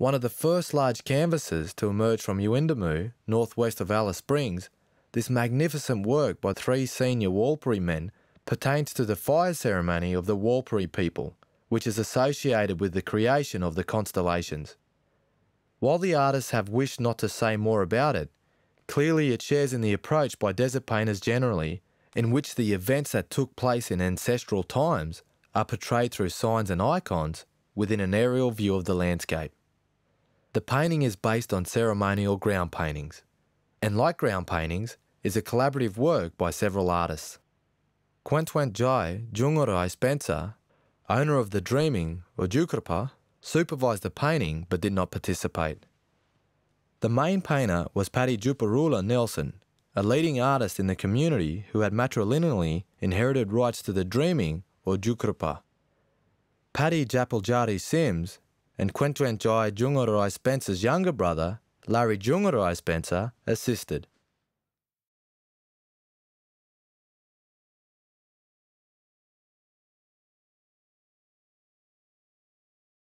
One of the first large canvases to emerge from Yuendumu, northwest of Alice Springs, this magnificent work by three senior Warlpiri men pertains to the fire ceremony of the Warlpiri people, which is associated with the creation of the constellations. While the artists have wished not to say more about it, clearly it shares in the approach by desert painters generally, in which the events that took place in ancestral times are portrayed through signs and icons within an aerial view of the landscape. The painting is based on ceremonial ground paintings, and like ground paintings, is a collaborative work by several artists. Kwentwentjay Jungurrayi Spencer, owner of The Dreaming, or Jukurrpa, supervised the painting but did not participate. The main painter was Paddy Jupurrurla Nelson, a leading artist in the community who had matrilineally inherited rights to The Dreaming, or Jukurrpa. Paddy Japaljarri Sims and Kwentwentjay Jungurrayi Spencer's younger brother, Larry Jungurrayi Spencer, assisted.